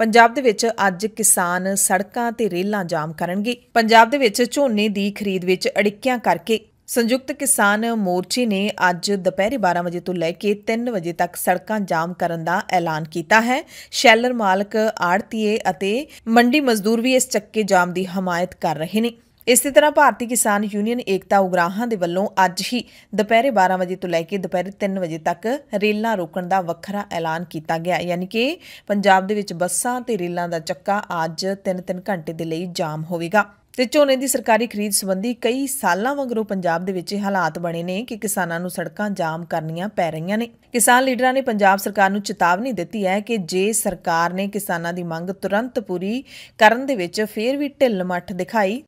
ਪੰਜਾਬ ਦੇ ਵਿੱਚ ਅੱਜ ਕਿਸਾਨ ਸੜਕਾਂ ਤੇ ਰੇਲਾਂ ਜਾਮ ਕਰਨਗੇ। ਪੰਜਾਬ ਦੇ ਵਿੱਚ ਝੋਨੇ ਦੀ ਖਰੀਦ ਵਿੱਚ ਅੜਿੱਕਿਆਂ ਕਰਕੇ ਸੰਯੁਕਤ ਕਿਸਾਨ ਮੋਰਚੇ ਨੇ ਅੱਜ ਦੁਪਹਿਰੇ 12 ਵਜੇ ਤੋਂ ਲੈ ਕੇ 3 ਵਜੇ ਤੱਕ ਸੜਕਾਂ ਜਾਮ ਕਰਨ ਦਾ ਐਲਾਨ ਕੀਤਾ ਹੈ। ਸ਼ੈਲਰ ਮਾਲਕ ਆੜਤੀਏ ਅਤੇ ਮੰਡੀ ਮਜ਼ਦੂਰ ਵੀ ਇਸ ਚੱਕੇ ਜਾਮ ਦੀ ਹਮਾਇਤ ਕਰ ਰਹੇ ਨੇ। ਇਸੇ ਤਰ੍ਹਾਂ ਭਾਰਤੀ ਕਿਸਾਨ ਯੂਨੀਅਨ ਏਕਤਾ ਉਗਰਾਹਾਂ ਦੇ ਵੱਲੋਂ ਅੱਜ ਹੀ ਦੁਪਹਿਰੇ 12 ਵਜੇ ਤੋਂ ਲੈ ਕੇ ਦੁਪਹਿਰੇ 3 ਵਜੇ ਤੱਕ ਰੇਲਾਂ ਰੋਕਣ ਦਾ ਵੱਖਰਾ ਐਲਾਨ ਕੀਤਾ ਗਿਆ। ਯਾਨੀ ਕਿ ਪੰਜਾਬ ਦੇ ਵਿੱਚ ਬੱਸਾਂ ਤੇ ਰੇਲਾਂ ਦਾ ਚੱਕਾ ਅੱਜ 3-3 ਘੰਟੇ ਦੇ ਲਈ ਜਾਮ ਹੋਵੇਗਾ। ਤੇ ਝੋਨੇ ਦੀ ਸਰਕਾਰੀ ਖਰੀਦ ਸੰਬੰਧੀ ਕਈ ਸਾਲਾਂ ਵਾਂਗਰੋਂ ਪੰਜਾਬ ਦੇ ਵਿੱਚ ਇਹ ਹਾਲਾਤ ਬਣੇ ਨੇ ਕਿ ਕਿਸਾਨਾਂ ਨੂੰ ਸੜਕਾਂ ਜਾਮ ਕਰਨੀਆਂ ਪੈ ਰਹੀਆਂ ਨੇ। ਕਿਸਾਨ ਲੀਡਰਾਂ ਨੇ ਪੰਜਾਬ ਸਰਕਾਰ ਨੂੰ ਚੇਤਾਵਨੀ ਦਿੱਤੀ ਹੈ ਕਿ ਜੇ ਸਰਕਾਰ ਨੇ ਕਿਸਾਨਾਂ ਦੀ ਮੰਗ ਤੁਰੰਤ ਪੂਰੀ ਕਰਨ ਦੇ ਵਿੱਚ ਫੇਰ ਵੀ ਢਿੱਲ ਮੱਠ ਦਿਖਾਈ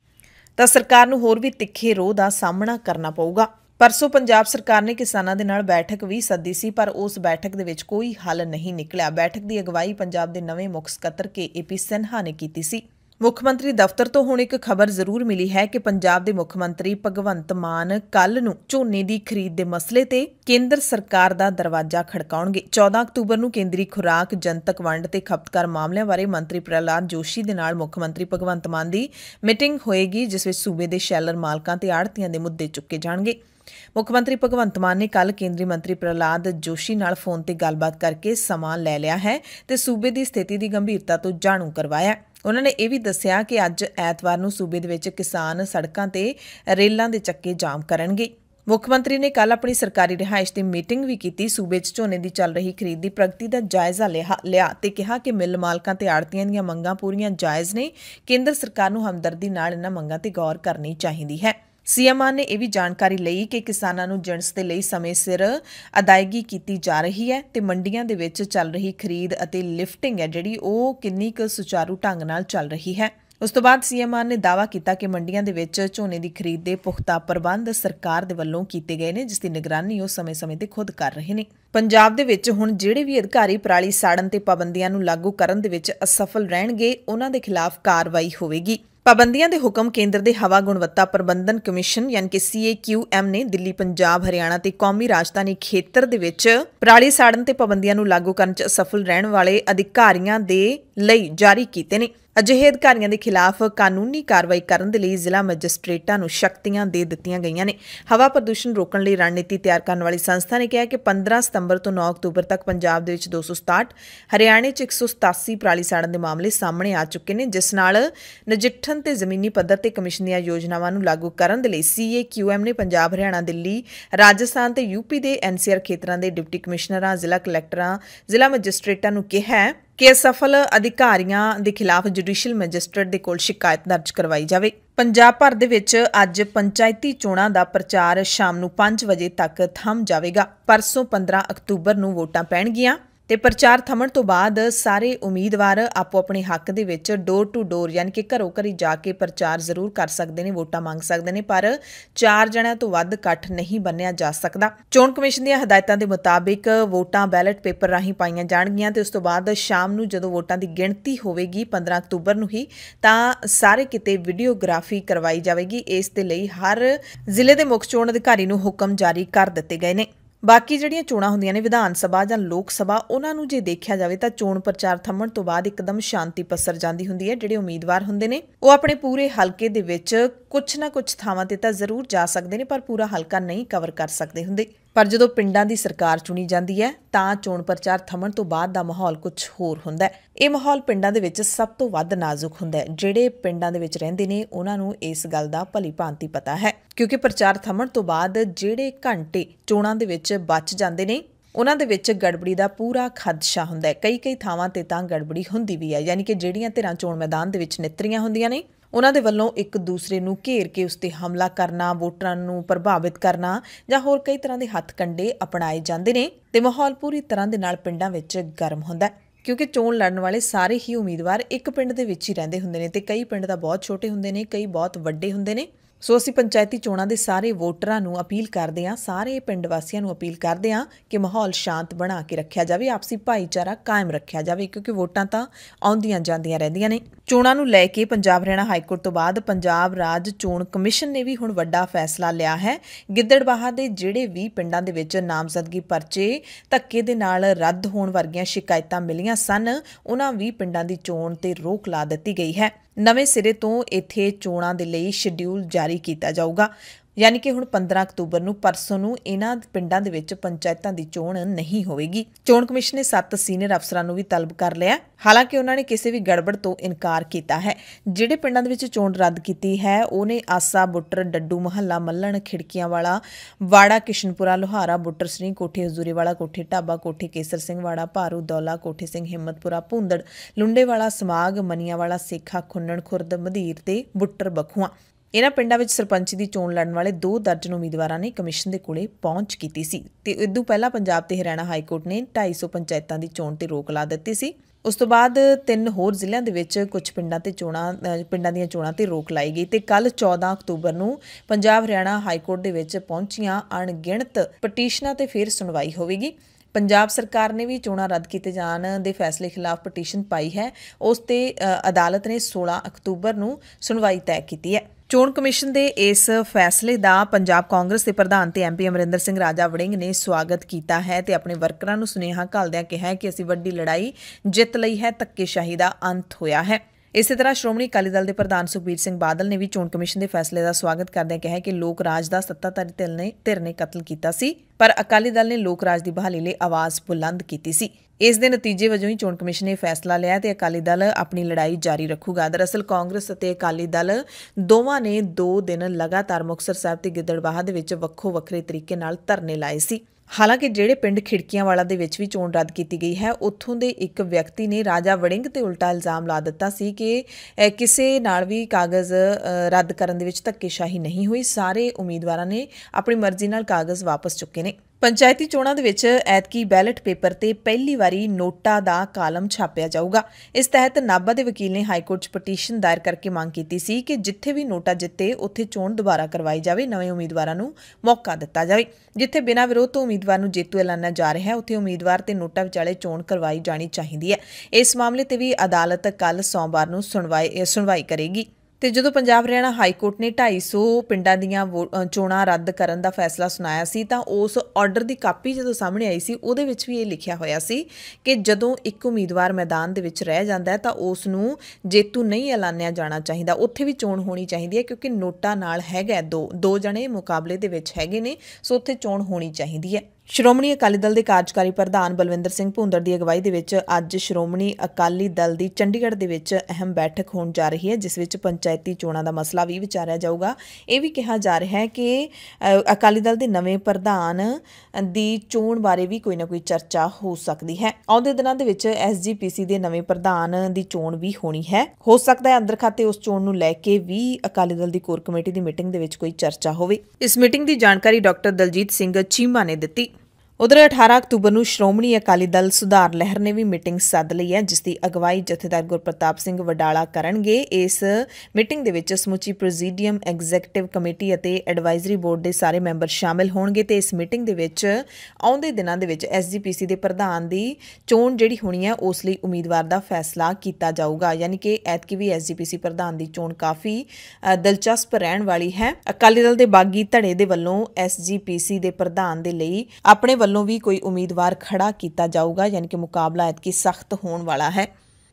ਤਾਂ ਸਰਕਾਰ ਨੂੰ ਹੋਰ ਵੀ ਤਿੱਖੇ ਰੋਹ ਦਾ ਸਾਹਮਣਾ ਕਰਨਾ ਪਊਗਾ। ਪਰਸੋਂ ਪੰਜਾਬ ਸਰਕਾਰ ਨੇ ਕਿਸਾਨਾਂ ਦੇ ਨਾਲ ਬੈਠਕ ਵੀ ਸੱਦੀ ਸੀ, ਪਰ ਉਸ ਬੈਠਕ ਦੇ ਵਿੱਚ ਕੋਈ ਹੱਲ ਨਹੀਂ ਨਿਕਲਿਆ। ਬੈਠਕ ਦੀ ਅਗਵਾਈ ਪੰਜਾਬ ਦੇ ਨਵੇਂ ਮੁੱਖ ਸਕੱਤਰ ਕੇ ਏਪੀ ਸਿਨਹਾ ਨੇ ਕੀਤੀ ਸੀ। ਮੁੱਖ ਮੰਤਰੀ ਦਫ਼ਤਰ ਤੋਂ ਹੁਣ ਇੱਕ ਖਬਰ ਜ਼ਰੂਰ ਮਿਲੀ ਹੈ ਕਿ ਪੰਜਾਬ ਦੇ ਮੁੱਖ ਮੰਤਰੀ ਭਗਵੰਤ ਮਾਨ ਕੱਲ ਨੂੰ ਝੋਨੇ ਦੀ ਖਰੀਦ ਦੇ ਮਸਲੇ ਤੇ ਕੇਂਦਰ ਸਰਕਾਰ ਦਾ ਦਰਵਾਜ਼ਾ ਖੜਕਾਉਣਗੇ। 14 ਅਕਤੂਬਰ ਨੂੰ ਕੇਂਦਰੀ ਖੁਰਾਕ, ਜਨਤਕ ਵੰਡ ਤੇ ਖਪਤਕਾਰ ਮਾਮਲਿਆਂ ਬਾਰੇ ਮੰਤਰੀ ਪ੍ਰਹਲਾਦ ਜੋਸ਼ੀ ਦੇ ਨਾਲ ਮੁੱਖ ਮੰਤਰੀ ਭਗਵੰਤ ਮਾਨ ਦੀ ਮੀਟਿੰਗ ਹੋਏਗੀ, ਜਿਸ ਵਿੱਚ ਸੂਬੇ ਦੇ ਸ਼ੈਲਰ ਮਾਲਕਾਂ ਤੇ ਆੜਤੀਆਂ ਦੇ ਮੁੱਦੇ ਚੁੱਕੇ ਜਾਣਗੇ। ਮੁੱਖ ਮੰਤਰੀ ਭਗਵੰਤ ਮਾਨ ਨੇ ਕੱਲ ਕੇਂਦਰੀ ਮੰਤਰੀ ਪ੍ਰਹਲਾਦ ਜੋਸ਼ੀ ਨਾਲ ਫੋਨ ਤੇ ਗੱਲਬਾਤ ਕਰਕੇ ਸਮਾਂ ਲੈ ਲਿਆ ਹੈ ਤੇ ਸੂਬੇ ਦੀ ਸਥਿਤੀ ਦੀ ਗੰਭੀਰਤਾ ਤੋਂ ਜਾਣੂ ਕਰਵਾਇਆ ਉਹਨਾਂ ਨੇ ਇਹ ਵੀ ਦੱਸਿਆ ਕਿ ਅੱਜ ਐਤਵਾਰ ਨੂੰ ਸੂਬੇ ਦੇ ਵਿੱਚ ਕਿਸਾਨ ਸੜਕਾਂ ਤੇ ਰੇਲਾਂ ਦੇ ਚੱਕੇ ਜਾਮ ਕਰਨਗੇ। ਮੁੱਖ ਮੰਤਰੀ ਨੇ ਕੱਲ ਆਪਣੀ ਸਰਕਾਰੀ ਰਿਹਾਇਸ਼ ਦੀ ਮੀਟਿੰਗ ਵੀ ਕੀਤੀ। ਸੂਬੇ 'ਚ ਝੋਨੇ ਦੀ ਚੱਲ ਰਹੀ ਖਰੀਦ ਦੀ ਪ੍ਰਗਤੀ ਦਾ ਜਾਇਜ਼ਾ ਲਿਆ ਤੇ ਕਿਹਾ ਕਿ ਮਿੱਲ ਮਾਲਕਾਂ ਤੇ ਆੜਤੀਆਂ ਦੀਆਂ ਮੰਗਾਂ ਪੂਰੀਆਂ ਜਾਇਜ਼ ਨੇ। ਕੇਂਦਰ ਸਰਕਾਰ ਨੂੰ ਹਮਦਰਦੀ ਨਾਲ ਇਹਨਾਂ ਮੰਗਾਂ ਤੇ ਗੌਰ ਕਰਨੀ ਚਾਹੀਦੀ ਹੈ। ਸੀਐਮਆਰ ਨੇ ਇਹ ਵੀ ਜਾਣਕਾਰੀ ਲਈ ਕਿ ਕਿਸਾਨਾਂ ਨੂੰ ਜਿਣਸ ਦੇ ਲਈ ਸਮੇਂ ਸਿਰ ਅਦਾਇਗੀ ਕੀਤੀ ਜਾ ਰਹੀ ਹੈ ਤੇ ਮੰਡੀਆਂ ਦੇ ਵਿੱਚ ਚੱਲ ਰਹੀ ਖਰੀਦ ਅਤੇ ਲਿਫਟਿੰਗ ਹੈ ਜਿਹੜੀ ਉਹ ਕਿੰਨੀ ਕੁ ਸੁਚਾਰੂ ਢੰਗ ਨਾਲ ਚੱਲ ਰਹੀ ਹੈ। ਉਸ ਤੋਂ ਬਾਅਦ ਸੀਐਮਆਰ ਨੇ ਦਾਅਵਾ ਕੀਤਾ ਕਿ ਮੰਡੀਆਂ ਦੇ ਵਿੱਚ ਝੋਨੇ ਦੀ ਖਰੀਦ ਦੇ ਪੁਖਤਾ ਪ੍ਰਬੰਧ ਸਰਕਾਰ ਦੇ ਵੱਲੋਂ ਕੀਤੇ ਗਏ ਨੇ, ਜਿਸ ਦੀ ਨਿਗਰਾਨੀ ਉਹ ਸਮੇਂ-ਸਮੇਂ ਤੇ ਖੁਦ ਕਰ ਰਹੇ ਨੇ। ਪੰਜਾਬ ਦੇ ਵਿੱਚ ਹੁਣ ਜਿਹੜੇ ਵੀ ਅਧਿਕਾਰੀ ਪਰਾਲੀ ਸਾੜਨ ਤੇ ਪਾਬੰਦੀਆਂ ਨੂੰ ਲਾਗੂ ਕਰਨ ਦੇ ਵਿੱਚ ਅਸਫਲ ਰਹਿਣਗੇ, ਉਹਨਾਂ ਦੇ ਖਿਲਾਫ ਕਾਰਵਾਈ ਹੋਵੇਗੀ। ਪਾਬੰਦੀਆਂ ਦੇ ਹੁਕਮ ਕੇਂਦਰ ਦੇ ਹਵਾ ਗੁਣਵੱਤਾ ਪ੍ਰਬੰਧਨ ਕਮਿਸ਼ਨ, ਯਾਨੀ ਕਿ ਸੀਏਕਿਊਐਮ ਨੇ ਦਿੱਲੀ, ਪੰਜਾਬ, ਹਰਿਆਣਾ ਤੇ ਕੌਮੀ ਰਾਜਧਾਨੀ ਖੇਤਰ ਦੇ ਵਿੱਚ ਪਰਾਲੀ ਸਾੜਨ ਤੇ ਪਾਬੰਦੀਆਂ ਨੂੰ ਲਾਗੂ ਕਰਨ 'ਚ ਅਸਫਲ ਰਹਿਣ ਵਾਲੇ ਅਧਿਕਾਰੀਆਂ ਦੇ ਲਈ ਜਾਰੀ ਕੀਤੇ ਨੇ। ਅਜਿਹੇ ਅਧਿਕਾਰੀਆਂ ਦੇ ਖਿਲਾਫ ਕਾਨੂੰਨੀ ਕਾਰਵਾਈ ਕਰਨ ਦੇ ਲਈ ਜ਼ਿਲ੍ਹਾ ਮੈਜਿਸਟ੍ਰੇਟਾਂ ਨੂੰ ਸ਼ਕਤੀਆਂ ਦੇ ਦਿੱਤੀਆਂ ਗਈਆਂ ਨੇ। ਹਵਾ ਪ੍ਰਦੂਸ਼ਣ ਰੋਕਣ ਲਈ ਰਣਨੀਤੀ ਤਿਆਰ ਕਰਨ ਵਾਲੀ ਸੰਸਥਾ ਨੇ ਕਿਹਾ ਕਿ 15 ਸਤੰਬਰ ਤੋਂ 9 ਅਕਤੂਬਰ ਤੱਕ ਪੰਜਾਬ ਦੇ ਵਿੱਚ 267 ਹਰਿਆਣੇ 'ਚ 187 ਪਰਾਲੀ ਸਾੜਨ ਦੇ ਮਾਮਲੇ ਸਾਹਮਣੇ ਆ ਚੁੱਕੇ ਨੇ, ਜਿਸ ਨਾਲ ਨਜਿੱਠਣ ਤੇ ਜ਼ਮੀਨੀ ਪੱਧਰ ਤੇ ਕਮਿਸ਼ਨ ਦੀਆਂ ਯੋਜਨਾਵਾਂ ਨੂੰ ਲਾਗੂ ਕਰਨ ਦੇ ਲਈ ਸੀਏਕਿਊਐਮ ਨੇ ਪੰਜਾਬ, ਹਰਿਆਣਾ, ਦਿੱਲੀ, ਰਾਜਸਥਾਨ ਤੇ ਯੂਪੀ ਦੇ ਐਨਸੀਆਰ ਖੇਤਰਾਂ ਦੇ ਡਿਪਟੀ ਕਮਿਸ਼ਨਰਾਂ, ਜ਼ਿਲ੍ਹਾ ਕਲੈਕਟਰਾਂ, ਜ਼ਿਲ੍ਹਾ ਮੈਜਿਸਟ੍ਰੇਟਾਂ ਨੂੰ ਕਿਹਾ ਹੈ ਕਿ ਅਸਫਲ ਅਧਿਕਾਰੀਆਂ ਦੇ ਖਿਲਾਫ ਜੁਡੀਸ਼ੀਅਲ ਮੈਜਿਸਟ੍ਰੇਟ ਦੇ ਕੋਲ ਸ਼ਿਕਾਇਤ ਦਰਜ ਕਰਵਾਈ ਜਾਵੇ। ਪੰਜਾਬ ਭਰ ਦੇ ਵਿੱਚ ਅੱਜ ਪੰਚਾਇਤੀ ਚੋਣਾਂ ਦਾ ਪ੍ਰਚਾਰ ਸ਼ਾਮ ਨੂੰ 5 ਵਜੇ ਤੱਕ ਥੰਮ ਜਾਵੇਗਾ। ਪਰਸੋਂ 15 ਅਕਤੂਬਰ ਨੂੰ ਵੋਟਾਂ ਪੈਣਗੀਆਂ। ਤੇ ਪ੍ਰਚਾਰ ਥਮਣ ਤੋਂ ਬਾਅਦ ਸਾਰੇ ਉਮੀਦਵਾਰ ਆਪੋ ਆਪਣੇ ਹੱਕ ਦੇ ਵਿੱਚ ਡੋਰ ਟੂ ਡੋਰ ਯਾਨੀ ਕਿ ਘਰੋਂ ਘਰੀ ਜਾ ਕੇ ਪ੍ਰਚਾਰ ਜ਼ਰੂਰ ਕਰ ਸਕਦੇ ਨੇ, ਵੋਟਾਂ ਮੰਗ ਸਕਦੇ ਨੇ, ਪਰ ਚਾਰ ਜਣਿਆਂ ਤੋਂ ਵੱਧ ਇਕੱਠ ਨਹੀਂ ਬੰਨਿਆ ਜਾ ਸਕਦਾ। ਚੋਣ ਕਮਿਸ਼ਨ ਦੀਆਂ ਹਦਾਇਤਾਂ ਦੇ ਮੁਤਾਬਿਕ ਵੋਟਾਂ ਬੈਲਟ ਪੇਪਰ ਰਾਹੀਂ ਪਾਈਆਂ ਜਾਣਗੀਆਂ ਤੇ ਉਸ ਤੋਂ ਬਾਅਦ ਸ਼ਾਮ ਨੂੰ ਜਦੋਂ ਵੋਟਾਂ ਦੀ ਗਿਣਤੀ ਹੋਵੇਗੀ 15 ਅਕਤੂਬਰ ਨੂੰ ਹੀ, ਤਾਂ ਸਾਰੇ ਕਿਤੇ ਵੀਡੀਓਗ੍ਰਾਫੀ ਕਰਵਾਈ ਜਾਵੇਗੀ। ਇਸ ਦੇ ਲਈ ਹਰ ਜ਼ਿਲ੍ਹੇ ਦੇ ਮੁੱਖ ਚੋਣ ਅਧਿਕਾਰੀ ਨੂੰ ਹੁਕਮ ਜਾਰੀ ਕਰ ਦਿੱਤੇ ਗਏ ਨੇ। ਬਾਕੀ ਜਿਹੜੀਆਂ ਚੋਣਾਂ ਹੁੰਦੀਆਂ ਨੇ ਵਿਧਾਨ ਸਭਾ ਜਾਂ ਲੋਕ ਸਭਾ, ਉਹਨਾਂ ਨੂੰ ਜੇ ਦੇਖਿਆ ਜਾਵੇ ਤਾਂ ਚੋਣ ਪ੍ਰਚਾਰ ਥੰਮਣ ਤੋਂ ਬਾਅਦ ਇੱਕਦਮ ਸ਼ਾਂਤੀ ਪਸਰ ਜਾਂਦੀ ਹੁੰਦੀ ਹੈ। ਜਿਹੜੇ ਉਮੀਦਵਾਰ ਹੁੰਦੇ ਨੇ, ਉਹ ਆਪਣੇ ਪੂਰੇ ਹਲਕੇ ਦੇ ਵਿੱਚ ਕੁਝ ਨਾ ਕੁਝ ਥਾਵਾਂ ਤੇ ਤਾਂ ਜ਼ਰੂਰ ਜਾ ਸਕਦੇ ਨੇ, ਪਰ ਪੂਰਾ ਹਲਕਾ ਨਹੀਂ ਕਵਰ ਕਰ ਸਕਦੇ ਹੁੰਦੇ। ਪਰ ਜਦੋਂ ਪਿੰਡਾਂ ਦੀ ਸਰਕਾਰ ਚੁਣੀ ਜਾਂਦੀ ਹੈ, ਤਾਂ ਚੋਣ ਪ੍ਰਚਾਰ ਥਮਣ ਤੋਂ ਬਾਅਦ ਦਾ ਮਾਹੌਲ ਕੁਝ ਹੋਰ ਹੁੰਦਾ ਹੈ। ਇਹ ਮਾਹੌਲ ਪਿੰਡਾਂ ਦੇ ਵਿੱਚ ਸਭ ਤੋਂ ਵੱਧ ਨਾਜ਼ੁਕ ਹੁੰਦਾ ਹੈ। ਜਿਹੜੇ ਪਿੰਡਾਂ ਦੇ ਵਿੱਚ ਰਹਿੰਦੇ ਨੇ, ਉਹਨਾਂ ਨੂੰ ਇਸ ਗੱਲ ਦਾ ਭਲੀ ਭਾਂਤੀ ਪਤਾ ਹੈ। ਕਿਉਂਕਿ ਪ੍ਰਚਾਰ ਥਮਣ ਤੋਂ ਬਾਅਦ ਜਿਹੜੇ ਘੰਟੇ ਚੋਣਾਂ ਦੇ ਵਿੱਚ ਬਚ ਜਾਂਦੇ ਨੇ, ਉਹਨਾਂ ਦੇ ਵਿੱਚ ਗੜਬੜੀ ਦਾ ਪੂਰਾ ਖਦਸ਼ਾ ਹੁੰਦਾ ਹੈ। ਕਈ ਕਈ ਥਾਵਾਂ ਤੇ ਤਾਂ ਗੜਬੜੀ ਹੁੰਦੀ ਵੀ ਹੈ। ਯਾਨੀ ਕਿ ਜਿਹੜੀਆਂ ਧਿਰਾਂ ਚੋਣ ਮੈਦਾਨ ਦੇ ਵਿੱਚ ਨਿਤਰੀਆਂ ਹੁੰਦੀਆਂ ਨੇ ਉਹਨਾਂ ਦੇ ਵੱਲੋਂ ਇੱਕ ਦੂਸਰੇ ਨੂੰ ਘੇਰ ਕੇ ਉਸ ਤੇ ਹਮਲਾ ਕਰਨਾ, ਵੋਟਰਾਂ ਨੂੰ ਪ੍ਰਭਾਵਿਤ ਕਰਨਾ ਜਾਂ ਹੋਰ ਕਈ ਤਰ੍ਹਾਂ ਦੇ ਹੱਥ ਕੰਡੇ ਅਪਣਾਏ ਜਾਂਦੇ ਨੇ ਤੇ ਮਾਹੌਲ ਪੂਰੀ ਤਰ੍ਹਾਂ ਦੇ ਨਾਲ ਪਿੰਡਾਂ ਵਿੱਚ ਗਰਮ ਹੁੰਦਾ ਹੈ। ਕਿਉਂਕਿ ਚੋਣ ਲੜਨ ਵਾਲੇ ਸਾਰੇ ਹੀ ਉਮੀਦਵਾਰ ਇੱਕ ਪਿੰਡ ਦੇ ਵਿੱਚ ਹੀ ਰਹਿੰਦੇ ਹੁੰਦੇ ਨੇ ਤੇ ਕਈ ਪਿੰਡ ਤਾਂ ਬਹੁਤ ਛੋਟੇ ਹੁੰਦੇ ਨੇ, ਕਈ ਬਹੁਤ ਵੱਡੇ ਹੁੰਦੇ ਨੇ। ਸੋ ਅਸੀਂ ਪੰਚਾਇਤੀ ਚੋਣਾਂ ਦੇ ਸਾਰੇ ਵੋਟਰਾਂ ਨੂੰ ਅਪੀਲ ਕਰਦੇ ਹਾਂ, ਸਾਰੇ ਪਿੰਡ ਵਾਸੀਆਂ ਨੂੰ ਅਪੀਲ ਕਰਦੇ ਹਾਂ ਕਿ ਮਾਹੌਲ ਸ਼ਾਂਤ ਬਣਾ ਕੇ ਰੱਖਿਆ ਜਾਵੇ, ਆਪਸੀ ਭਾਈਚਾਰਾ ਕਾਇਮ ਰੱਖਿਆ ਜਾਵੇ, ਕਿਉਂਕਿ ਵੋਟਾਂ ਤਾਂ ਆਉਂਦੀਆਂ ਜਾਂਦੀਆਂ ਰਹਿੰਦੀਆਂ ਨੇ। ਚੋਣਾਂ ਨੂੰ ਲੈ ਕੇ ਪੰਜਾਬ ਹਰਿਆਣਾ ਹਾਈ ਕੋਰਟ ਤੋਂ ਬਾਅਦ ਪੰਜਾਬ ਰਾਜ ਚੋਣ ਕਮਿਸ਼ਨ ਨੇ ਵੀ ਹੁਣ ਵੱਡਾ ਫੈਸਲਾ ਲਿਆ ਹੈ। ਗਿੱਦੜਬਾਹਾ ਦੇ ਜਿਹੜੇ ਵੀ ਪਿੰਡਾਂ ਦੇ ਵਿੱਚ ਨਾਮਜ਼ਦਗੀ ਪਰਚੇ ਧੱਕੇ ਦੇ ਨਾਲ ਰੱਦ ਹੋਣ ਵਰਗੀਆਂ ਸ਼ਿਕਾਇਤਾਂ ਮਿਲੀਆਂ ਸਨ, ਉਹਨਾਂ ਵੀ ਪਿੰਡਾਂ ਦੀ ਚੋਣ ਤੇ ਰੋਕ ਲਾ ਦਿੱਤੀ ਗਈ ਹੈ। ਨਵੇਂ ਸਿਰੇ ਤੋਂ ਇੱਥੇ ਚੋਣਾਂ ਦੇ ਲਈ ਸ਼ਡਿਊਲ ਜਾਰੀ ਕੀਤਾ ਜਾਊਗਾ। ਯਾਨੀ ਕਿ ਹੁਣ 15 ਅਕਤੂਬਰ ਨੂੰ ਪਰਸੋਂ ਨੂੰ ਇਹਨਾਂ ਪਿੰਡਾਂ ਦੇ ਵਿੱਚ ਪੰਚਾਇਤਾਂ ਦੀ ਚੋਣ ਨਹੀਂ ਹੋਵੇਗੀ। ਚੋਣ ਕਮਿਸ਼ਨ ਨੇ 7 ਸੀਨੀਅਰ ਅਫਸਰਾਂ ਨੂੰ ਵੀ ਤਲਬ ਕਰ ਲਿਆ। ਹਾਲਾਂਕਿ ਉਹਨਾਂ ਨੇ ਕਿਸੇ ਵੀ ਗੜਬੜ ਤੋਂ ਇਨਕਾਰ ਕੀਤਾ ਹੈ। ਜਿਹੜੇ ਪਿੰਡਾਂ ਦੇ ਵਿੱਚ ਚੋਣ ਰੱਦ ਕੀਤੀ ਹੈ ਉਹਨੇ ਆਸਾ ਬੁੱਟਰ, ਡੱਡੂ ਮਹੱਲਾ, ਮੱਲਣ, ਖਿੜਕੀਆਂ ਵਾਲਾ, ਵਾੜਾ, ਕਿਸ਼ਨਪੁਰਾ, ਲੋਹਾਰਾ, ਬੁੱਟਰ ਸਿੰਘ ਕੋਠੇ ਹਜ਼ੂਰੀ ਵਾਲਾ ਕੋਠੇ ਢਾਬਾ, ਕੋਠੇ ਕੇਸਰ ਸਿੰਘ ਵਾੜਾ, ਭਾਰੂ, ਦੌਲਾ, ਕੋਠੇ ਸਿੰਘ ਹਿੰਮਤਪੁਰਾ, ਭੁੰਦੜ ਲੁੰਡੇ ਵਾਲਾ ਸਮਾਗ ਮਨੀਆਂ ਵਾਲਾ ਸੇਖਾ, ਖੁੰਨਣ, ਖੁਰਦ, ਮਧੀਰ ਤੇ ਬੁੱਟਰ ਬਖੂਆਂ। ਇਹਨਾਂ ਪਿੰਡਾਂ ਵਿੱਚ ਸਰਪੰਚ ਦੀ ਚੋਣ ਲੜਨ ਵਾਲੇ ਦੋ ਦਰਜਨ ਉਮੀਦਵਾਰਾਂ ਨੇ ਕਮਿਸ਼ਨ ਦੇ ਕੋਲੇ ਪਹੁੰਚ ਕੀਤੀ ਸੀ ਤੇ ਤੋਂ ਪਹਿਲਾਂ ਪੰਜਾਬ ਤੇ ਹਰਿਆਣਾ ਹਾਈ ਕੋਰਟ ਨੇ 250 ਪੰਚਾਇਤਾਂ ਦੀ ਚੋਣ ਤੇ ਰੋਕ ਲਾ ਦਿੱਤੀ ਸੀ। ਉਸ ਤੋਂ ਬਾਅਦ ਤਿੰਨ ਹੋਰ ਜ਼ਿਲ੍ਹਿਆਂ ਦੇ ਵਿੱਚ ਕੁਝ ਪਿੰਡਾਂ ਤੇ ਚੋਣਾਂ ਪਿੰਡਾਂ ਦੀਆਂ ਚੋਣਾਂ ਤੇ ਰੋਕ ਲਾਈ ਗਈ ਤੇ ਕੱਲ 14 ਅਕਤੂਬਰ ਨੂੰ ਪੰਜਾਬ ਹਰਿਆਣਾ ਹਾਈ ਕੋਰਟ ਦੇ ਵਿੱਚ ਪਹੁੰਚੀਆਂ ਅਣਗਿਣਤ ਪਟੀਸ਼ਨਾਂ ਤੇ ਫਿਰ ਸੁਣਵਾਈ ਹੋਵੇਗੀ। ਪੰਜਾਬ ਸਰਕਾਰ ਨੇ ਵੀ ਚੋਣਾਂ ਰੱਦ ਕੀਤੇ ਜਾਣ ਦੇ ਫੈਸਲੇ ਖਿਲਾਫ ਪਟੀਸ਼ਨ ਪਾਈ ਹੈ। ਉਸ ਤੇ ਅਦਾਲਤ ਨੇ 16 ਅਕਤੂਬਰ ਨੂੰ ਸੁਣਵਾਈ ਤੈਅ ਕੀਤੀ ਹੈ। ਚੋਣ ਕਮਿਸ਼ਨ ਦੇ ਇਸ ਫੈਸਲੇ ਦਾ ਪੰਜਾਬ ਕਾਂਗਰਸ ਦੇ ਪ੍ਰਧਾਨ ਤੇ ਐਮਪੀ ਅਮਰਿੰਦਰ ਸਿੰਘ ਰਾਜਾ ਵੜਿੰਗ ਨੇ ਸਵਾਗਤ ਕੀਤਾ ਹੈ ਤੇ ਆਪਣੇ ਵਰਕਰਾਂ ਨੂੰ ਸੁਨੇਹਾ ਘੱਲਦਿਆਂ ਕਿਹਾ ਕਿ ਅਸੀਂ ਵੱਡੀ ਲੜਾਈ ਜਿੱਤ ਲਈ ਹੈ, ਧੱਕੇਸ਼ਾਹੀ ਦਾ ਅੰਤ ਹੋਇਆ ਹੈ। ਇਸੇ ਤਰ੍ਹਾਂ ਸ਼੍ਰੋਮਣੀ ਅਕਾਲੀ ਦਲ ਦੇ ਪ੍ਰਧਾਨ ਸੁਖਬੀਰ ਸਿੰਘ ਬਾਦਲ ਨੇ ਵੀ ਚੋਣ ਕਮਿਸ਼ਨ ਦੇ ਫੈਸਲੇ ਦਾ ਸਵਾਗਤ ਕਰਦਿਆਂ ਕਿਹਾ ਕਿ ਲੋਕ ਰਾਜ ਦਾ ਸੱਤਾਧਾਰੀ ਧਿਰ ਨੇ ਧਿਰ ਨੇ ਕਤਲ ਕੀਤਾ ਸੀ, ਪਰ ਅਕਾਲੀ ਦਲ ਨੇ ਲੋਕ ਰਾਜ ਦੀ ਬਹਾਲੀ ਲਈ ਆਵਾਜ਼ ਬੁਲੰਦ ਕੀਤੀ ਸੀ। ਇਸ ਦੇ ਨਤੀਜੇ ਵਜੋਂ ਹੀ ਚੋਣ ਕਮਿਸ਼ਨ ਨੇ ਫੈਸਲਾ ਲਿਆ ਤੇ ਅਕਾਲੀ ਦਲ ਆਪਣੀ ਲੜਾਈ ਜਾਰੀ ਰੱਖੂਗਾ। ਦਰਅਸਲ ਕਾਂਗਰਸ ਅਤੇ ਅਕਾਲੀ ਦਲ ਦੋਵਾਂ ਨੇ 2 ਦਿਨ ਲਗਾਤਾਰ ਮੁਕਸਰ ਸਾਹਿਬ ਤੇ ਗਿੱਦੜਬਾਹਾ ਦੇ ਵਿੱਚ ਵੱਖੋ ਵੱਖਰੇ ਤਰੀਕੇ ਨਾਲ ਧਰਨੇ ਲਾਏ ਸੀ। ਹਾਲਾਂਕਿ ਜਿਹੜੇ ਪਿੰਡ ਖਿੜਕੀਆਂ ਵਾਲਾ ਦੇ ਵਿੱਚ ਵੀ ਚੋਣ ਰੱਦ ਕੀਤੀ ਗਈ ਹੈ, ਉੱਥੋਂ ਦੇ ਇੱਕ ਵਿਅਕਤੀ ਨੇ ਰਾਜਾ ਵੜਿੰਗ ਤੇ ਉਲਟਾ ਇਲਜ਼ਾਮ ਲਾ ਦਿੱਤਾ ਸੀ ਕਿ ਕਿਸੇ ਨਾਲ ਵੀ ਕਾਗਜ਼ ਰੱਦ ਕਰਨ ਦੇ ਵਿੱਚ ਧੱਕੇਸ਼ਾਹੀ ਨਹੀਂ ਹੋਈ। ਸਾਰੇ ਉਮੀਦਵਾਰਾਂ ਨੇ ਆਪਣੀ ਮਰਜ਼ੀ ਨਾਲ ਕਾਗਜ਼ ਵਾਪਸ ਚੁੱਕੇ ਨੇ। ਪੰਚਾਇਤੀ ਚੋਣਾਂ ਦੇ ਵਿੱਚ ਐਤਕੀ ਬੈਲਟ ਪੇਪਰ ਤੇ ਪਹਿਲੀ ਵਾਰੀ ਨੋਟਾ ਦਾ ਕਾਲਮ ਛਾਪਿਆ ਜਾਊਗਾ। ਇਸ ਤਹਿਤ ਨਾਭਾ ਦੇ ਵਕੀਲ ਨੇ ਹਾਈ ਕੋਰਟ 'ਚ ਪਟੀਸ਼ਨ ਦਾਇਰ ਕਰਕੇ ਮੰਗ ਕੀਤੀ ਸੀ ਕਿ ਜਿੱਥੇ ਵੀ ਨੋਟਾ ਜਿੱਤੇ, ਉੱਥੇ ਚੋਣ ਦੁਬਾਰਾ ਕਰਵਾਈ ਜਾਵੇ, ਨਵੇਂ ਉਮੀਦਵਾਰਾਂ ਨੂੰ ਮੌਕਾ ਦਿੱਤਾ ਜਾਵੇ। ਜਿੱਥੇ ਬਿਨਾਂ ਵਿਰੋਧ ਤੋਂ ਉਮੀਦਵਾਰ ਨੂੰ ਜੇਤੂ ਐਲਾਨਿਆ ਜਾ ਰਿਹਾ ਹੈ ਉੱਥੇ ਉਮੀਦਵਾਰ ਤੇ ਨੋਟਾ ਵਿਚਾਲੇ ਚੋਣ ਕਰਵਾਈ ਜਾਣੀ ਚਾਹੀਦੀ ਹੈ। ਇਸ ਮਾਮਲੇ ਤੇ ਵੀ ਅਦਾਲਤ ਕੱਲ ਸੋਮਵਾਰ ਨੂੰ ਸੁਣਵਾਈ ਸੁਣਵਾਈ ਕਰੇਗੀ। ਤੇ ਜਦੋਂ ਪੰਜਾਬ ਹਰਿਆਣਾ ਹਾਈ ਕੋਰਟ ਨੇ 250 ਪਿੰਡਾਂ ਦੀਆਂ ਚੋਣਾਂ ਰੱਦ ਕਰਨ ਦਾ ਫੈਸਲਾ ਸੁਣਾਇਆ ਸੀ, ਤਾਂ ਉਸ ਆਰਡਰ ਦੀ ਕਾਪੀ ਜਦੋਂ ਸਾਹਮਣੇ ਆਈ ਸੀ, ਉਹਦੇ ਵਿੱਚ ਵੀ ਇਹ ਲਿਖਿਆ ਹੋਇਆ ਸੀ ਕਿ ਜਦੋਂ ਇੱਕ ਉਮੀਦਵਾਰ ਮੈਦਾਨ ਦੇ ਵਿੱਚ ਰਹਿ ਜਾਂਦਾ ਹੈ, ਤਾਂ ਉਸ ਨੂੰ ਜੇਤੂ ਨਹੀਂ ਐਲਾਨਿਆ ਜਾਣਾ ਚਾਹੀਦਾ। ਉੱਥੇ ਵੀ ਚੋਣ ਹੋਣੀ ਚਾਹੀਦੀ ਹੈ, ਕਿਉਂਕਿ ਨੋਟਾ ਨਾਲ ਹੈਗਾ ਦੋ ਦੋ ਜਣੇ ਮੁਕਾਬਲੇ ਦੇ ਵਿੱਚ ਹੈਗੇ ਨੇ, ਸੋ ਉੱਥੇ ਚੋਣ ਹੋਣੀ ਚਾਹੀਦੀ ਹੈ। ਸ਼੍ਰੋਮਣੀ ਅਕਾਲੀ ਦਲ ਦੇ ਕਾਰਜਕਾਰੀ ਪ੍ਰਧਾਨ ਬਲਵਿੰਦਰ ਸਿੰਘ ਭੁੰਦਰ ਦੀ ਅਗਵਾਈ ਦੇ ਵਿੱਚ ਅੱਜ ਸ਼੍ਰੋਮਣੀ ਅਕਾਲੀ ਦਲ ਦੀ ਚੰਡੀਗੜ੍ਹ ਦੇ ਵਿੱਚ ਅਹਿਮ ਬੈਠਕ ਹੋਣ ਜਾ ਰਹੀ ਹੈ, ਜਿਸ ਵਿੱਚ ਪੰਚਾਇਤੀ ਚੋਣਾਂ ਦਾ ਮਸਲਾ ਵੀ ਵਿਚਾਰਿਆ ਜਾਊਗਾ। ਇਹ ਵੀ ਕਿਹਾ ਜਾ ਰਿਹਾ ਹੈ ਕਿ ਅਕਾਲੀ ਦਲ ਦੇ ਨਵੇਂ ਪ੍ਰਧਾਨ ਦੀ ਚੋਣ ਬਾਰੇ ਵੀ ਕੋਈ ਨਾ ਕੋਈ ਚਰਚਾ ਹੋ ਸਕਦੀ ਹੈ। ਆਉਂਦੇ ਦਿਨਾਂ ਦੇ ਵਿੱਚ ਐਸਜੀਪੀਸੀ ਦੇ ਨਵੇਂ ਪ੍ਰਧਾਨ ਦੀ ਚੋਣ ਵੀ ਹੋਣੀ ਹੈ। ਹੋ ਸਕਦਾ ਹੈ ਅੰਦਰ ਖਾਤੇ ਉਸ ਚੋਣ ਨੂੰ ਲੈ ਕੇ ਵੀ ਅਕਾਲੀ ਦਲ ਦੀ ਕੋਰ ਕਮੇਟੀ ਦੀ ਮੀਟਿੰਗ ਦੇ ਵਿੱਚ ਕੋਈ ਚਰਚਾ ਹੋਵੇ। ਇਸ ਮੀਟਿੰਗ ਦੀ ਜਾਣਕਾਰੀ ਡਾਕਟਰ ਦਲਜੀਤ ਸਿੰਘ ਚੀਮਾ ਨੇ ਦਿੱਤੀ। ਉਧਰ 18 ਅਕਤੂਬਰ ਨੂੰ ਸ਼੍ਰੋਮਣੀ ਅਕਾਲੀ ਦਲ ਸੁਧਾਰ ਲਹਿਰ ਨੇ ਵੀ ਮੀਟਿੰਗ ਸੱਦ ਲਈ ਹੈ ਜਿਸ ਦੀ ਅਗਵਾਈ ਜਥੇਦਾਰ ਗੁਰਪ੍ਰਤਾਪ ਸਿੰਘ ਵਡਾਲਾ ਕਰਨਗੇ। ਇਸ ਮੀਟਿੰਗ ਦੇ ਵਿੱਚ ਸਮੁੱਚੀ ਪ੍ਰੈਜ਼ੀਡੀਅਮ, ਐਗਜ਼ੀਕਟਿਵ ਕਮੇਟੀ ਅਤੇ ਐਡਵਾਈਜ਼ਰੀ ਬੋਰਡ ਦੇ ਸਾਰੇ ਮੈਂਬਰ ਸ਼ਾਮਿਲ ਹੋਣਗੇ ਤੇ ਇਸ ਮੀਟਿੰਗ ਦੇ ਵਿੱਚ ਆਉਂਦੇ ਦਿਨਾਂ ਦੇ ਵਿੱਚ ਐਸਜੀਪੀਸੀ ਦੇ ਪ੍ਰਧਾਨ ਦੀ ਚੋਣ ਜਿਹੜੀ ਹੋਣੀ ਹੈ, ਉਸ ਲਈ ਉਮੀਦਵਾਰ ਦਾ ਫੈਸਲਾ ਕੀਤਾ ਜਾਊਗਾ। ਯਾਨੀ ਕਿ ਐਤਕੀ ਵੀ ਐਸਜੀਪੀਸੀ ਪ੍ਰਧਾਨ ਦੀ ਚੋਣ ਕਾਫੀ ਦਿਲਚਸਪ ਰਹਿਣ ਵਾਲੀ ਹੈ। ਅਕਾਲੀ ਦਲ ਦੇ ਬਾਗੀ ਧੜੇ ਦੇ ਵੱਲੋਂ ਐਸਜੀਪੀਸੀ ਦੇ ਪ੍ਰਧਾਨ ਦੇ ਲਈ ਆਪਣੇ ਵੱਲੋਂ ਵੀ ਕੋਈ ਉਮੀਦਵਾਰ ਖੜਾ ਕੀਤਾ ਜਾਊਗਾ, ਯਾਨੀ ਕਿ ਮੁਕਾਬਲਾ ਇਤਕੀ ਸਖਤ ਹੋਣ ਵਾਲਾ ਹੈ।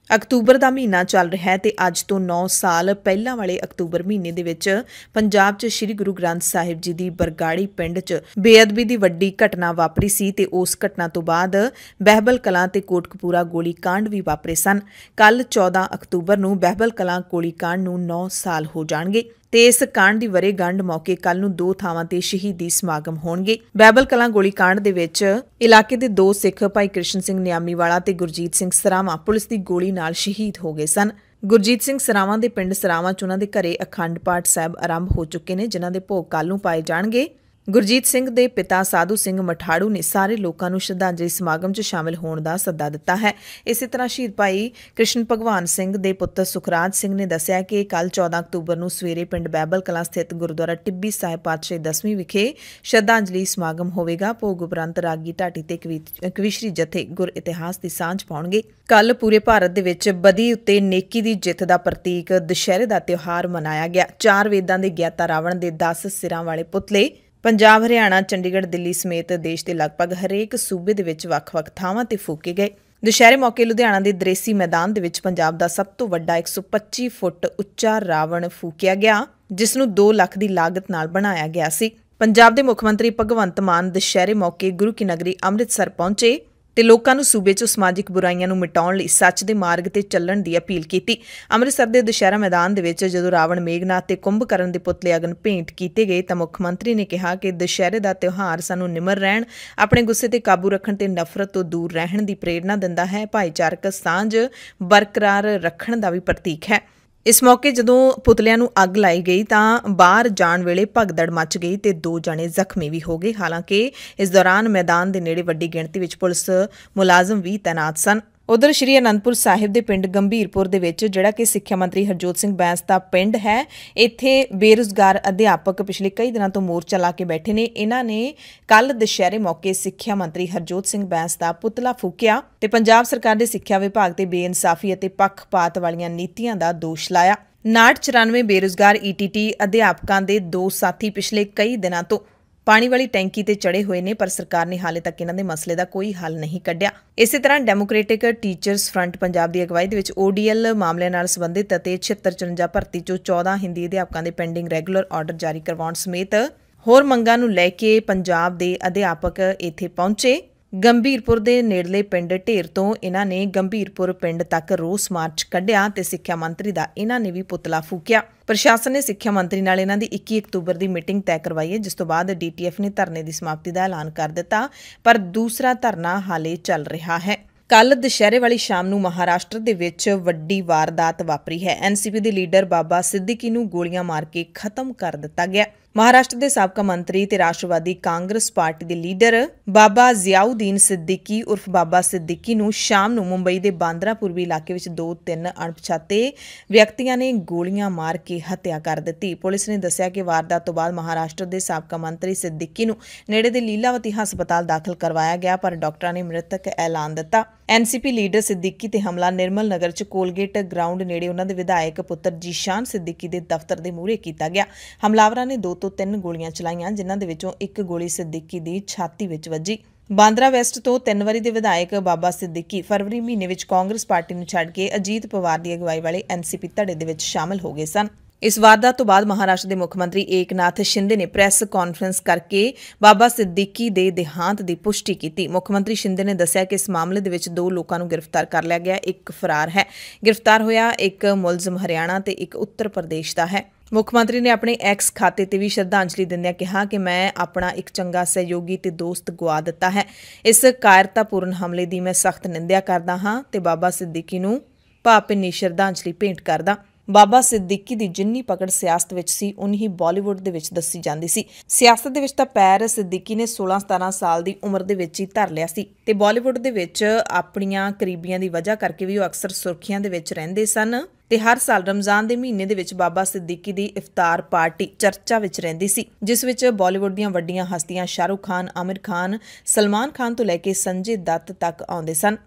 ਅਕਤੂਬਰ ਦਾ ਮਹੀਨਾ ਚੱਲ ਰਿਹਾ ਹੈ ਤੇ ਅੱਜ ਤੋਂ 9 ਸਾਲ ਪਹਿਲਾਂ ਵਾਲੇ ਅਕਤੂਬਰ ਮਹੀਨੇ ਦੇ ਵਿੱਚ ਪੰਜਾਬ 'ਚ ਸ੍ਰੀ ਗੁਰੂ ਗ੍ਰੰਥ ਸਾਹਿਬ ਜੀ ਦੀ ਬਰਗਾੜੀ ਪਿੰਡ 'ਚ ਬੇਅਦਬੀ ਦੀ ਵੱਡੀ ਘਟਨਾ ਵਾਪਰੀ ਸੀ ਤੇ ਉਸ ਘਟਨਾ ਤੋਂ ਬਾਅਦ ਬਹਿਬਲ ਕਲਾਂ ਤੇ ਕੋਟਕਪੂਰਾ ਗੋਲੀ ਕਾਂਡ ਵੀ ਵਾਪਰੇ ਸਨ। ਕੱਲ 14 ਅਕਤੂਬਰ ਨੂੰ ਬਹਿਬਲ ਕਲਾਂ ਗੋਲੀ ਕਾਂਡ ਨੂੰ 9 ਸਾਲ ਹੋ ਜਾਣਗੇ। ਤੇ ਇਸ ਕਾਂਡ ਦੀ ਵਰੇ ਮੌਕੇ ਕੱਲ ਨੂੰ ਦੋ ਥਾਵਾਂ ਤੇ ਸ਼ਹੀਦੀ ਸਮਾਗਮ ਹੋਣਗੇ। ਬੈਬਲ ਕਲਾਂ ਗੋਲੀ ਕਾਂਡ ਦੇ ਵਿੱਚ ਇਲਾਕੇ ਦੇ ਦੋ ਸਿੱਖ ਭਾਈ ਕ੍ਰਿਸ਼ਨ ਸਿੰਘ ਨਿਆਮੀਵਾਲਾ ਤੇ ਗੁਰਜੀਤ ਸਿੰਘ ਸਰਾਵਾ ਪੁਲਿਸ ਦੀ ਗੋਲੀ ਨਾਲ ਸ਼ਹੀਦ ਹੋ ਗਏ ਸਨ। ਗੁਰਜੀਤ ਸਿੰਘ ਸਰਾਵਾਂ ਦੇ ਪਿੰਡ ਸਰਾਵਾਂ ਚ ਉਹਨਾਂ ਦੇ ਘਰੇ ਅਖੰਡ ਪਾਠ ਸਾਹਿਬ ਆਰੰਭ ਹੋ ਚੁੱਕੇ ਨੇ, ਜਿਨ੍ਹਾਂ ਦੇ ਭੋਗ ਕੱਲ ਨੂੰ ਪਾਏ ਜਾਣਗੇ। ਗੁਰਜੀਤ ਸਿੰਘ ਦੇ ਪਿਤਾ ਸਾਧੂ ਸਿੰਘ ਮਠਾੜੂ ਨੇ ਸਾਰੇ ਲੋਕਾਂ ਨੂੰ ਸ਼ਰਧਾਂਜਲੀ ਸਮਾਗਮ 'ਚ ਸ਼ਾਮਿਲ ਹੋਣ ਦਾ ਸੱਦਾ ਦਿੱਤਾ ਹੈ। ਇਸੇ ਤਰ੍ਹਾਂ ਸ਼ਹੀਦ ਭਾਈ ਕ੍ਰਿਸ਼ਨ ਭਗਵਾਨ ਸਿੰਘ ਦੇ ਪੁੱਤਰ ਸੁਖਰਾਜ ਸਿੰਘ ਨੇ ਦੱਸਿਆ ਕਿ ਕੱਲ 14 ਅਕਤੂਬਰ ਨੂੰ ਸਵੇਰੇ ਪਿੰਡ ਬੈਬਲ ਕਲਾਂ ਸਥਿਤ ਗੁਰਦੁਆਰਾ ਟਿੱਬੀ ਸਾਹਿਬ ਪਾਤਸ਼ਾਹੀ ਦਸਵੀਂ ਵਿਖੇ ਸ਼ਰਧਾਂਜਲੀ ਸਮਾਗਮ ਹੋਵੇਗਾ। ਭੋਗ ਉਪਰੰਤ ਰਾਗੀ ਢਾਟੀ ਤੇ ਕਵਿਸ਼ਰੀ ਜਥੇ ਗੁਰ ਇਤਿਹਾਸ ਦੀ ਸਾਂਝ ਪਾਉਣਗੇ। ਕੱਲ ਪੂਰੇ ਭਾਰਤ ਦੇ ਵਿੱਚ ਬਦੀ ਉੱਤੇ ਨੇਕੀ ਦੀ ਜਿੱਤ ਦਾ ਪ੍ਰਤੀਕ ਦੁਸ਼ਹਿਰੇ ਦਾ ਤਿਉਹਾਰ ਮਨਾਇਆ ਗਿਆ। ਚਾਰ ਵੇਦਾਂ ਦੇ ਗਿਆਤਾ ਰਾਵਣ ਦੇ 10 ਸਿਰਾਂ ਵਾਲੇ ਪੁਤਲੇ ਪੰਜਾਬ, ਹਰਿਆਣਾ, ਚੰਡੀਗੜ੍ਹ, ਦਿੱਲੀ ਸਮੇਤ ਦੇਸ਼ ਦੇ ਲਗਭਗ ਹਰੇਕ ਸੂਬੇ ਦੇ ਵਿੱਚ ਵੱਖ-ਵੱਖ ਥਾਵਾਂ ਤੇ ਫੂਕੇ ਗਏ। ਦੁਸ਼ਹਿਰੇ ਮੌਕੇ ਲੁਧਿਆਣਾ ਦੇ ਦ੍ਰੇਸੀ ਮੈਦਾਨ ਦੇ ਵਿੱਚ ਪੰਜਾਬ ਦਾ ਸਭ ਤੋਂ ਵੱਡਾ 125 ਫੁੱਟ ਉੱਚਾ ਰਾਵਣ ਫੂਕਿਆ ਗਿਆ, ਜਿਸ ਨੂੰ 2 ਲੱਖ ਦੀ ਲਾਗਤ ਨਾਲ ਬਣਾਇਆ ਗਿਆ ਸੀ। ਪੰਜਾਬ ਦੇ ਮੁੱਖ ਮੰਤਰੀ ਭਗਵੰਤ ਮਾਨ ਦੁਸ਼ਹਿਰੇ ਮੌਕੇ ਗੁਰੂ ਕੀ ਨਗਰੀ ਅੰਮ੍ਰਿਤਸਰ ਪਹੁੰਚੇ। ਤੇ ਲੋਕਾਂ ਨੂੰ ਸੂਬੇ 'ਚ ਸਮਾਜਿਕ ਬੁਰਾਈਆਂ ਨੂੰ ਮਿਟਾਉਣ ਲਈ ਸੱਚ ਦੇ ਮਾਰਗ ਤੇ ਚੱਲਣ ਦੀ ਅਪੀਲ ਕੀਤੀ। ਅੰਮ੍ਰਿਤਸਰ ਦੇ ਦੁਸ਼ਹਿਰਾ ਮੈਦਾਨ ਦੇ ਵਿੱਚ ਜਦੋਂ ਰਾਵਣ ਮੇਘਨਾਥ ਤੇ ਕੁੰਭਕਰਨ ਦੇ ਪੁਤਲੇ ਅਗਨ ਭੇਂਟ ਕੀਤੇ ਗਏ ਤਾਂ ਮੁੱਖ ਮੰਤਰੀ ਨੇ ਕਿਹਾ ਕਿ ਦੁਸ਼ਹਿਰੇ ਦਾ ਤਿਉਹਾਰ ਸਾਨੂੰ ਨਿਮਰ ਰਹਿਣ, ਆਪਣੇ ਗੁੱਸੇ ਤੇ ਕਾਬੂ ਰੱਖਣ ਤੇ ਨਫ਼ਰਤ ਤੋਂ ਦੂਰ ਰਹਿਣ ਦੀ ਪ੍ਰੇਰਣਾ ਦਿੰਦਾ ਹੈ। ਭਾਈਚਾਰਕ ਸਾਂਝ ਬਰਕਰਾਰ ਰੱਖਣ ਦਾ ਵੀ ਪ੍ਰਤੀਕ ਹੈ। ਇਸ ਮੌਕੇ ਜਦੋਂ ਪੁਤਲਿਆਂ ਨੂੰ ਅੱਗ ਲਾਈ ਗਈ ਤਾਂ ਬਾਹਰ ਜਾਣ ਵੇਲੇ ਭਗਦੜ ਮਚ ਗਈ ਤੇ ਦੋ ਜਣੇ ਜ਼ਖਮੀ ਵੀ ਹੋ ਗਏ। ਹਾਲਾਂਕਿ ਇਸ ਦੌਰਾਨ ਮੈਦਾਨ ਦੇ ਨੇੜੇ ਵੱਡੀ ਗਿਣਤੀ ਵਿੱਚ ਪੁਲਿਸ ਮੁਲਾਜ਼ਮ ਵੀ ਤਾਇਨਾਤ ਸਨ। ਉਧਰ ਸ਼੍ਰੀ ਅਨੰਦਪੁਰ ਸਾਹਿਬ ਦੇ ਪਿੰਡ ਗੰਭੀਰਪੁਰ ਦੇ ਵਿੱਚ, ਜਿਹੜਾ ਕਿ ਸਿੱਖਿਆ ਮੰਤਰੀ ਹਰਜੋਤ ਸਿੰਘ ਬੈਂਸ ਦਾ ਪਿੰਡ ਹੈ, ਇੱਥੇ ਬੇਰੁਜ਼ਗਾਰ ਅਧਿਆਪਕ ਪਿਛਲੇ ਕਈ ਦਿਨਾਂ ਤੋਂ ਮੋਰਚਾ ਲਾ ਕੇ ਬੈਠੇ ਨੇ। ਇਹਨਾਂ ਨੇ ਕੱਲ ਦੁਸ਼ਹਿਰੇ ਮੌਕੇ ਸਿੱਖਿਆ ਮੰਤਰੀ ਹਰਜੋਤ ਸਿੰਘ ਬੈਂਸ ਦਾ ਪੁਤਲਾ ਫੂਕਿਆ ਤੇ ਪੰਜਾਬ ਸਰਕਾਰ ਦੇ ਸਿੱਖਿਆ ਵਿਭਾਗ ਤੇ ਬੇਇਨਸਾਫੀ ਅਤੇ ਪੱਖਪਾਤ ਵਾਲੀਆਂ ਨੀਤੀਆਂ ਦਾ ਦੋਸ਼ ਲਾਇਆ। 994 ਬੇਰੁਜ਼ਗਾਰ ਈਟੀਟੀ ਅਧਿਆਪਕਾਂ ਦੇ ਦੋ ਸਾਥੀ ਪਿਛਲੇ ਕਈ ਦਿਨਾਂ ਤੋਂ ਪਾਣੀ ਵਾਲੀ ਟੈਂਕੀ ਤੇ ਚੜੇ ਹੋਏ ਨੇ, ਪਰ ਸਰਕਾਰ ਨੇ ਹਾਲੇ ਤੱਕ ਇਹਨਾਂ ਦੇ ਮਸਲੇ ਦਾ ਕੋਈ ਹੱਲ ਨਹੀਂ ਕੱਢਿਆ। ਇਸੇ ਤਰ੍ਹਾਂ ਡੈਮੋਕ੍ਰੈਟਿਕ ਟੀਚਰਸ ਫਰੰਟ ਪੰਜਾਬ ਦੀ ਅਗਵਾਈ ਦੇ ਵਿੱਚ ODL ਮਾਮਲਿਆਂ ਨਾਲ ਸੰਬੰਧਿਤ ਅਤੇ 7654 ਭਰਤੀ ਚੋਂ 14 ਹਿੰਦੀ ਅਧਿਆਪਕਾਂ ਦੇ ਪੈਂਡਿੰਗ ਰੈਗੂਲਰ ਆਰਡਰ ਜਾਰੀ ਕਰਵਾਉਣ ਸਮੇਤ ਹੋਰ ਮੰਗਾਂ ਨੂੰ ਲੈ ਕੇ ਪੰਜਾਬ ਦੇ ਅਧਿਆਪਕ ਇੱਥੇ ਪਹੁੰਚੇ। ਗੰਭੀਰਪੁਰ ਦੇ ਨੇੜਲੇ ਪਿੰਡ ਢੇਰ ਤੋਂ ਇਹਨਾਂ ਨੇ ਗੰਭੀਰਪੁਰ ਪਿੰਡ ਤੱਕ ਰੋਸ ਮਾਰਚ ਕੱਢਿਆ ਤੇ ਸਿੱਖਿਆ ਮੰਤਰੀ ਦਾ ਇਹਨਾਂ ਨੇ ਵੀ ਪੁਤਲਾ ਫੂਕਿਆ। ਪ੍ਰਸ਼ਾਸਨ ਨੇ ਸਿੱਖਿਆ ਮੰਤਰੀ ਨਾਲ ਇਹਨਾਂ ਦੀ 21 ਅਕਤੂਬਰ ਦੀ ਮੀਟਿੰਗ ਤੈਅ ਕਰਵਾਈ ਹੈ, ਜਿਸ ਤੋਂ ਬਾਅਦ ਡੀਟੀਐਫ ਨੇ ਧਰਨੇ ਦੀ ਸਮਾਪਤੀ ਦਾ ਐਲਾਨ ਕਰ ਦਿੱਤਾ, ਪਰ ਦੂਸਰਾ ਧਰਨਾ ਹਾਲੇ ਚੱਲ ਰਿਹਾ ਹੈ। ਕੱਲ ਦੁਸ਼ਹਿਰੇ ਵਾਲੀ ਸ਼ਾਮ ਨੂੰ ਮਹਾਰਾਸ਼ਟਰ ਦੇ ਵਿੱਚ ਵੱਡੀ ਵਾਰਦਾਤ ਵਾਪਰੀ ਹੈ। ਐਨਸੀਪੀ ਦੇ ਲੀਡਰ ਬਾਬਾ ਸਿੱਦੀਕੀ ਨੂੰ ਗੋਲੀਆਂ ਮਾਰ ਕੇ ਖਤਮ ਕਰ ਦਿੱਤਾ ਗਿਆ। ਮਹਾਰਾਸ਼ਟਰ ਦੇ ਸਾਬਕਾ ਮੰਤਰੀ ਤੇ ਰਾਸ਼ਟਰਵਾਦੀ ਕਾਂਗਰਸ ਪਾਰਟੀ ਦੇ ਲੀਡਰ ਬਾਬਾ ਜ਼ਿਆਉਦੀਨ ਸਿੱਦੀਕੀ ਉਰਫ ਬਾਬਾ ਸਿੱਦੀਕੀ ਨੂੰ ਸ਼ਾਮ ਨੂੰ ਮੁੰਬਈ ਦੇ ਬਾਂਦਰਾ ਪੂਰਬੀ ਇਲਾਕੇ ਵਿੱਚ ਦੋ, ਤਿੰਨ ਅਣਪਛਾਤੇ ਵਿਅਕਤੀਆਂ ਨੇ ਗੋਲੀਆਂ ਮਾਰ ਕੇ ਹੱਤਿਆ ਕਰ ਦਿੱਤੀ। ਪੁਲਿਸ ਨੇ ਦੱਸਿਆ ਕਿ ਵਾਰਦਾਤ ਤੋਂ ਬਾਅਦ ਮਹਾਰਾਸ਼ਟਰ ਦੇ ਸਾਬਕਾ ਮੰਤਰੀ ਸਿੱਦੀਕੀ ਨੂੰ ਨੇੜੇ ਦੇ ਲੀਲਾਵਤੀ ਹਸਪਤਾਲ ਦਾਖਲ ਕਰਵਾਇਆ ਗਿਆ, ਪਰ ਡਾਕਟਰਾਂ ਨੇ ਮ੍ਰਿਤਕ ਐਲਾਨ ਦਿੱਤਾ। ਐਨਸੀਪੀ ਲੀਡਰ ਸਿੱਦੀਕੀ ਤੇ ਹਮਲਾ ਨਿਰਮਲ ਨਗਰ ਚ ਕੋਲਗੇਟ ਗਰਾਊਂਡ ਨੇੜੇ ਉਹਨਾਂ ਦੇ ਵਿਧਾਇਕ ਪੁੱਤਰ ਜੀਸ਼ਾਨ ਸਿੱਦੀਕੀ ਦੇ ਦਫ਼ਤਰ ਦੇ ਮੂਹਰੇ ਕੀਤਾ ਗਿਆ। ਹਮਲਾਵਰਾਂ ਨੇ ਦੋ ਤੋਂ ਤਿੰਨ ਗੋਲੀਆਂ ਚਲਾਈਆਂ, ਜਿਨ੍ਹਾਂ ਦੇ ਵਿੱਚੋਂ ਇੱਕ ਗੋਲੀ ਸਿੱਦੀਕੀ ਦੀ ਛਾਤੀ ਵਿੱਚ ਵੱਜੀ। ਬਾਂਦਰਾ ਵੈਸਟ ਤੋਂ ਤਿੰਨ ਵਾਰੀ ਦੇ ਵਿਧਾਇਕ ਬਾਬਾ ਸਿੱਦੀਕੀ ਫਰਵਰੀ ਮਹੀਨੇ ਵਿੱਚ ਕਾਂਗਰਸ ਪਾਰਟੀ ਨੂੰ ਛੱਡ ਕੇ ਅਜੀਤ ਪਵਾਰ ਦੀ ਅਗਵਾਈ ਵਾਲੇ ਐਨਸੀਪੀ ਧੜੇ ਦੇ ਵਿੱਚ ਸ਼ਾਮਲ ਹੋ ਗਏ ਸਨ। ਇਸ ਵਾਰਦਾਤ ਤੋਂ ਬਾਅਦ ਮਹਾਰਾਸ਼ਟਰ ਦੇ ਮੁੱਖ ਮੰਤਰੀ ਏਕਨਾਥ ਸ਼ਿੰਦੇ ਨੇ ਪ੍ਰੈਸ ਕਾਨਫਰੰਸ ਕਰਕੇ ਬਾਬਾ ਸਿੱਦੀਕੀ ਦੇ ਦੇਹਾਂਤ ਦੀ ਪੁਸ਼ਟੀ ਕੀਤੀ। ਮੁੱਖ ਮੰਤਰੀ ਸ਼ਿੰਦੇ ਨੇ ਦੱਸਿਆ ਕਿ ਇਸ ਮਾਮਲੇ ਦੇ ਵਿੱਚ ਦੋ ਲੋਕਾਂ ਨੂੰ ਗ੍ਰਿਫਤਾਰ ਕਰ ਲਿਆ ਗਿਆ, ਇੱਕ ਫਰਾਰ ਹੈ। ਗ੍ਰਿਫਤਾਰ ਹੋਇਆ ਇੱਕ ਮੁਲਜ਼ਮ ਹਰਿਆਣਾ ਤੇ ਇੱਕ ਉੱਤਰ ਪ੍ਰਦੇਸ਼ ਦਾ ਹੈ। ਮੁੱਖ ਮੰਤਰੀ ਨੇ ਆਪਣੇ ਐਕਸ ਖਾਤੇ ਤੇ ਵੀ ਸ਼ਰਧਾਂਜਲੀ ਦਿੰਦਿਆਂ ਕਿਹਾ ਕਿ ਮੈਂ ਆਪਣਾ ਇੱਕ ਚੰਗਾ ਸਹਿਯੋਗੀ ਤੇ ਦੋਸਤ ਗਵਾ ਦਿੱਤਾ ਹੈ। ਇਸ ਕਾਇਰਤਾਪੂਰਨ ਹਮਲੇ ਦੀ ਮੈਂ ਸਖਤ ਨਿੰਦਿਆ ਕਰਦਾ ਹਾਂ ਤੇ ਬਾਬਾ ਸਿੱਦੀਕੀ ਨੂੰ ਭਾਪਿਨੀ ਸ਼ਰਧਾਂਜਲੀ ਭੇਂਟ ਕਰਦਾ। ਬਾਬਾ ਸਿੱਦੀਕੀ ਦੀ ਜਿੰਨੀ ਪਕੜ ਸਿਆਸਤ ਵਿੱਚ ਸੀ, ਉਨੀ ਹੀ ਬਾਲੀਵੁੱਡ ਦੇ ਵਿੱਚ ਦੱਸੀ ਜਾਂਦੀ ਸੀ। ਸਿਆਸਤ ਦੇ ਵਿੱਚ ਤਾਂ ਪੈਰ ਸਿੱਦੀਕੀ ਨੇ 16-17 ਸਾਲ ਦੀ ਉਮਰ ਦੇ ਵਿੱਚ ਹੀ ਧਰ ਲਿਆ ਸੀ ਤੇ ਬਾਲੀਵੁੱਡ ਦੇ ਵਿੱਚ ਆਪਣੀਆਂ ਕਰੀਬੀਆਂ ਦੀ ਵਜ੍ਹਾ ਕਰਕੇ ਵੀ ਉਹ ਅਕਸਰ ਸੁਰਖੀਆਂ ਦੇ ਵਿੱਚ ਰਹਿੰਦੇ ਸਨ। ਤੇ ਹਰ ਸਾਲ ਰਮਜ਼ਾਨ ਦੇ ਮਹੀਨੇ ਦੇ ਵਿੱਚ ਬਾਬਾ ਸਿੱਦੀਕੀ ਦੀ ਇਫਤਾਰ ਪਾਰਟੀ ਚਰਚਾ ਵਿੱਚ ਰਹਿੰਦੀ ਸੀ, ਜਿਸ ਵਿੱਚ ਬਾਲੀਵੁੱਡ ਦੀਆਂ ਵੱਡੀਆਂ ਹਸਤੀਆਂ ਸ਼ਾਹਰੁਖ ਖਾਨ, ਆਮਿਰ ਖਾਨ, ਸਲਮਾਨ ਖਾਨ ਤੋਂ ਲੈ ਕੇ ਸੰਜੇ ਦੱਤ ਤੱਕ ਆਉਂਦੇ ਸਨ।